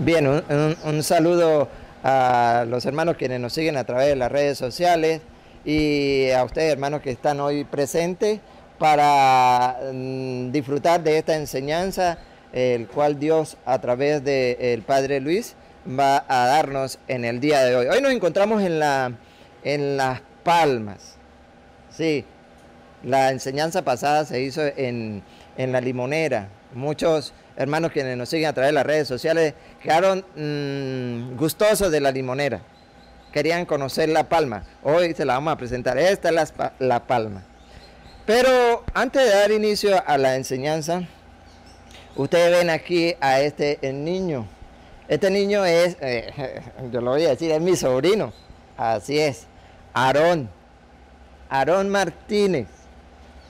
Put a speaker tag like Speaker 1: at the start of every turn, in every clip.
Speaker 1: Bien, un, saludo a los hermanos quienes nos siguen a través de las redes sociales y a ustedes hermanos que están hoy presentes para mm, disfrutar de esta enseñanza, el cual Dios a través del Padre Luis va a darnos en el día de hoy. Hoy nos encontramos en, la, en Las Palmas. Sí, la enseñanza pasada se hizo en, en la limonera. Muchos hermanos quienes nos siguen a través de las redes sociales quedaron mm, gustosos de la limonera. Querían conocer la palma. Hoy se la vamos a presentar. Esta es la, palma. Pero antes de dar inicio a la enseñanza, ustedes ven aquí a este niño. Este niño es, eh, yo lo voy a decir, es mi sobrino. Así es. Aarón. Aarón Martínez.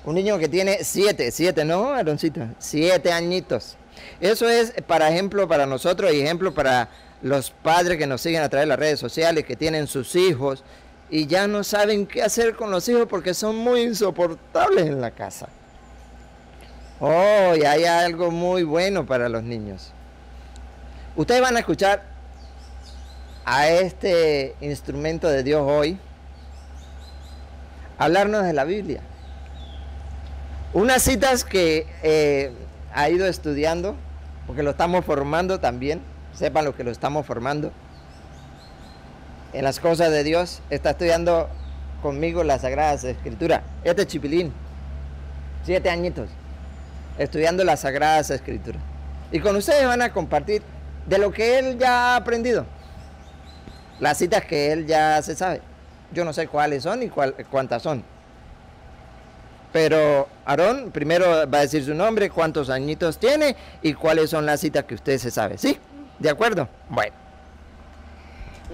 Speaker 1: Un niño que tiene siete, siete, ¿no, Aaroncito? Siete añitos. Eso es, para ejemplo, para nosotros y ejemplo para los padres que nos siguen a través de las redes sociales, que tienen sus hijos y ya no saben qué hacer con los hijos porque son muy insoportables en la casa. Oh, y hay algo muy bueno para los niños. Ustedes van a escuchar a este instrumento de Dios hoy hablarnos de la Biblia. Unas citas que eh, ha ido estudiando, porque lo estamos formando también, sepan lo que lo estamos formando, en las cosas de Dios, está estudiando conmigo las Sagradas Escrituras. Este chipilín, siete añitos, estudiando las Sagradas Escrituras. Y con ustedes van a compartir de lo que él ya ha aprendido, las citas que él ya se sabe. Yo no sé cuáles son y cuántas son pero Aarón primero va a decir su nombre, cuántos añitos tiene y cuáles son las citas que usted se sabe. ¿Sí? ¿De acuerdo? Bueno.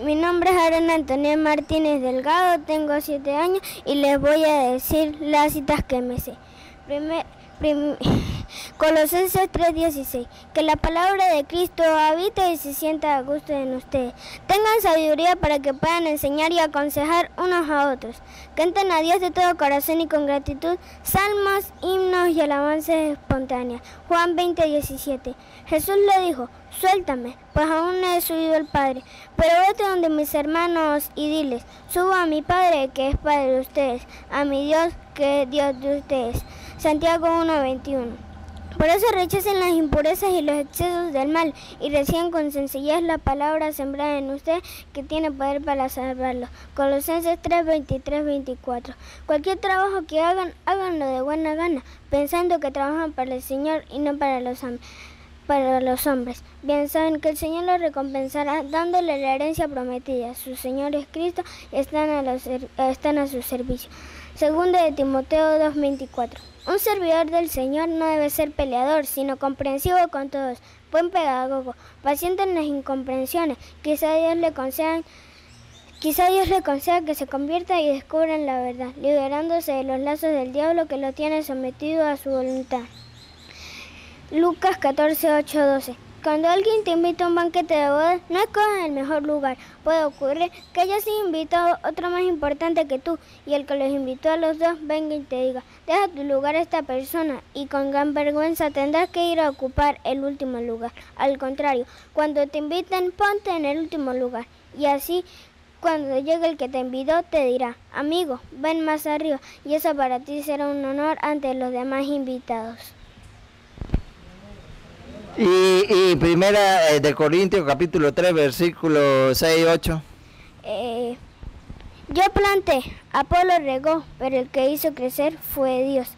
Speaker 2: Mi nombre es Aarón Antonio Martínez Delgado, tengo siete años y les voy a decir las citas que me sé. Primer, Colosenses 3:16. Que la palabra de Cristo habite y se sienta a gusto en ustedes. Tengan sabiduría para que puedan enseñar y aconsejar unos a otros. Canten a Dios de todo corazón y con gratitud salmos, himnos y alabanzas espontáneas. Juan 20:17. Jesús le dijo, suéltame, pues aún no he subido al Padre. Pero vete donde mis hermanos y diles, subo a mi Padre que es Padre de ustedes, a mi Dios que es Dios de ustedes. Santiago 1:21. Por eso rechacen las impurezas y los excesos del mal y recién con sencillez la palabra sembrada en usted que tiene poder para salvarlo. Colosenses 3, 23, 24. Cualquier trabajo que hagan, háganlo de buena gana, pensando que trabajan para el Señor y no para los hombres para los hombres. Bien saben que el Señor los recompensará dándole la herencia prometida. Su Señor es Cristo y están a, los, están a su servicio. Segundo de Timoteo 2.24. Un servidor del Señor no debe ser peleador, sino comprensivo con todos, buen pedagogo, paciente en las incomprensiones. Quizá Dios le conceda, quizá Dios le conceda que se convierta y descubra la verdad, liberándose de los lazos del diablo que lo tiene sometido a su voluntad. Lucas 14, 8, 12. Cuando alguien te invita a un banquete de bodas, no escojas el mejor lugar. Puede ocurrir que haya sido invitado otro más importante que tú y el que los invitó a los dos venga y te diga, deja tu lugar a esta persona y con gran vergüenza tendrás que ir a ocupar el último lugar. Al contrario, cuando te inviten, ponte en el último lugar y así cuando llegue el que te invitó te dirá, amigo, ven más arriba y eso para ti será un honor ante los demás invitados.
Speaker 1: Y, primera eh, de Corintios capítulo 3 versículo 6 y 8.
Speaker 2: Eh, yo planté, Apolo regó, pero el que hizo crecer fue Dios.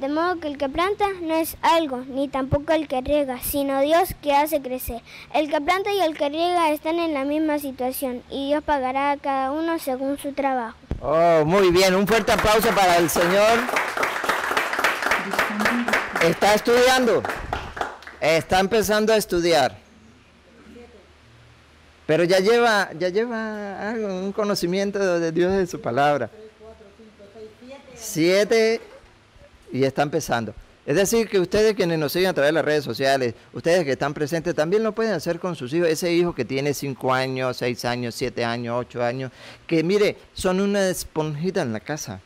Speaker 2: De modo que el que planta no es algo, ni tampoco el que riega, sino Dios que hace crecer. El que planta y el que riega están en la misma situación y Dios pagará a cada uno según su trabajo.
Speaker 1: Oh, muy bien, un fuerte aplauso para el Señor. ¿Está estudiando? Está empezando a estudiar. Pero ya lleva, ya lleva un conocimiento de Dios de su palabra. Siete y está empezando. Es decir, que ustedes quienes nos siguen a través de las redes sociales, ustedes que están presentes, también lo pueden hacer con sus hijos. Ese hijo que tiene cinco años, seis años, siete años, ocho años, que mire, son una esponjita en la casa.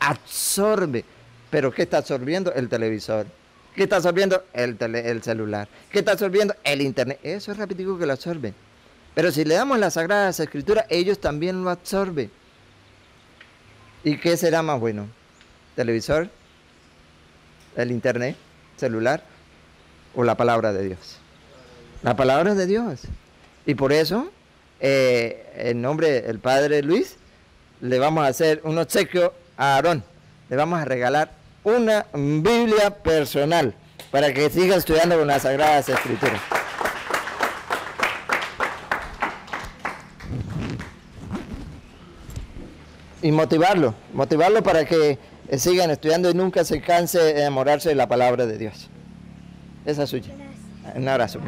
Speaker 1: absorbe. ¿Pero qué está absorbiendo? El televisor ¿Qué está absorbiendo? El, el celular. ¿Qué está absorbiendo? El internet. Eso es rápido que lo absorben. Pero si le damos las sagradas escrituras, ellos también lo absorben. ¿Y qué será más bueno? ¿Televisor? ¿El internet? ¿Celular? ¿O la palabra de Dios? La palabra de Dios. Y por eso, eh, en nombre del Padre Luis, le vamos a hacer un obsequio a Aarón. Le vamos a regalar una Biblia personal para que siga estudiando con las Sagradas Escrituras. Y motivarlo, motivarlo para que sigan estudiando y nunca se canse de enamorarse de la palabra de Dios. Esa es suya. Un abrazo.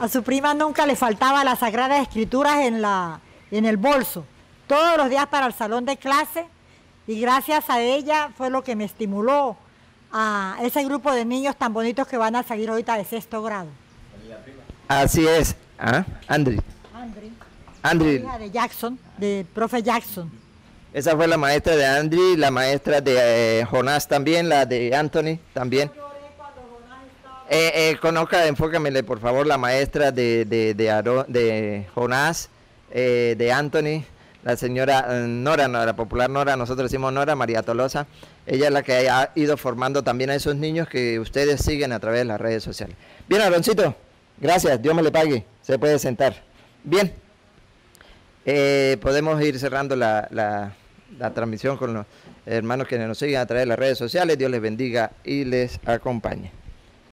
Speaker 3: A su prima nunca le faltaba las Sagradas Escrituras en, la, en el bolso, todos los días para el salón de clase, y gracias a ella fue lo que me estimuló a ese grupo de niños tan bonitos que van a salir ahorita de sexto grado.
Speaker 1: Así es, ¿ah? Andri.
Speaker 3: Andri.
Speaker 1: Andri.
Speaker 3: Hija de Jackson, de profe Jackson.
Speaker 1: Esa fue la maestra de Andri, la maestra de eh, Jonás también, la de Anthony también. Eh, eh, conozca, enfócamele por favor la maestra de, de, de, Jonás, eh, de Anthony, la señora eh, Nora, la popular Nora, nosotros decimos Nora, María Tolosa. Ella es la que ha ido formando también a esos niños que ustedes siguen a través de las redes sociales. Bien, Aroncito, gracias, Dios me le pague, se puede sentar. Bien, podemos ir cerrando la, la, la transmisión con los hermanos que nos siguen a través de las redes sociales. Dios les bendiga y les acompañe.